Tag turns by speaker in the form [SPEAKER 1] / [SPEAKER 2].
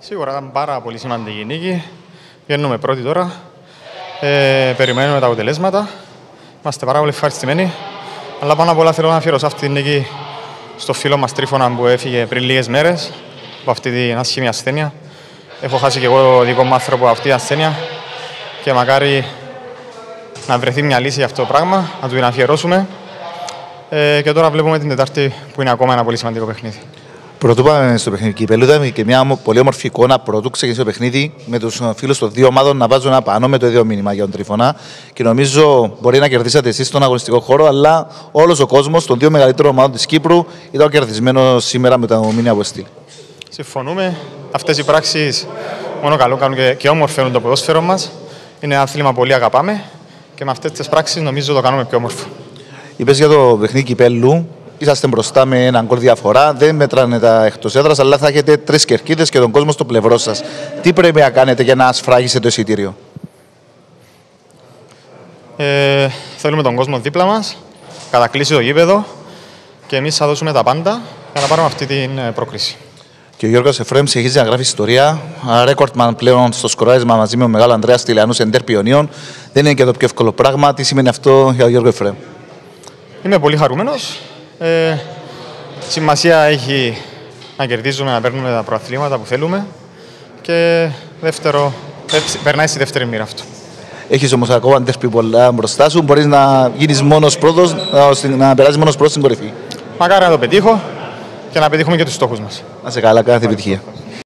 [SPEAKER 1] Σίγουρα ήταν πάρα πολύ σημαντική νίκη. Βγαίνουμε πρώτοι τώρα. Ε, περιμένουμε τα αποτελέσματα. Είμαστε πάρα πολύ ευχαριστημένοι. Αλλά πάνω απ' όλα θέλω να αφιερώσω αυτή την νίκη στο φίλο μας Τρίφωνα που έφυγε πριν λίγες μέρες από αυτή την άσχημη ασθένεια. Έχω χάσει και εγώ δικό μου άνθρωπο από αυτή την ασθένεια και μακάρι να βρεθεί μια λύση για αυτό το πράγμα, να του την αφιερώσουμε. Ε, και τώρα βλέπουμε την Τετάρτη που είναι ακόμα ένα πολύ σημαντικό παιχνίδι.
[SPEAKER 2] Πρωτού πάμε στο παιχνίδι κυπέλου, είδαμε και μια πολύ όμορφη εικόνα πρωτού ξεκινήσει το παιχνίδι με τους φίλους των δύο ομάδων να βάζουν ένα πάνω με το ίδιο μήνυμα για τον Τρίφωνα. Και νομίζω μπορεί να κερδίσατε εσείς στον αγωνιστικό χώρο, αλλά όλος ο κόσμος των δύο μεγαλύτερων ομάδων της Κύπρου ήταν κερδισμένος σήμερα με το μήνυμα που έστειλε.
[SPEAKER 1] Συμφωνούμε. Αυτές οι πράξεις μόνο καλό κάνουν και, και όμορφαίνουν το ποδόσφαιρο μας. Είναι ένα άθλημα που πολύ αγαπάμε και με αυτές τις πράξεις νομίζω το κάνουμε πιο όμορφο.
[SPEAKER 2] Είπες για το παιχνίδι κυπέλου, είσαστε μπροστά με έναν γκολ διαφορά, δεν μετράνε τα εκτός έδρας, αλλά θα έχετε τρεις κερκίδες και τον κόσμο στο πλευρό σας. Τι πρέπει να κάνετε για να ασφράγισετε το εισιτήριο;
[SPEAKER 1] Ε, θέλουμε τον κόσμο δίπλα μας, κατακλείσει το γήπεδο και εμείς θα δώσουμε τα πάντα για να πάρουμε αυτή την ε, πρόκριση.
[SPEAKER 2] Και ο Γιώργος Εφρέμ συνεχίζει να γράφει ιστορία. Ρέκορτμαν πλέον στο σκοράρισμα μαζί με τον μεγάλο Ανδρέας Τηλιανού Εντέρ Πιονίων. Δεν είναι και το πιο εύκολο πράγμα. Τι σημαίνει αυτό για τον Γιώργο Εφρέμ.
[SPEAKER 1] Είμαι πολύ χαρούμενος. Ε, σημασία έχει να κερδίζουμε, να παίρνουμε τα προαθλήματα που θέλουμε. Και δεύτερο, περνάει στη δεύτερη μοίρα αυτό.
[SPEAKER 2] Έχεις όμως ακόμα αντέρπι πολλά μπροστά σου. Μπορείς να γίνεις μόνος πρώτος, να περάσεις μόνος πρώτος στην κορυφή.
[SPEAKER 1] Μακάρι να το πετύχω και να πετύχουμε και τους στόχους μας.
[SPEAKER 2] Να σε καλά, κάθε επιτυχία.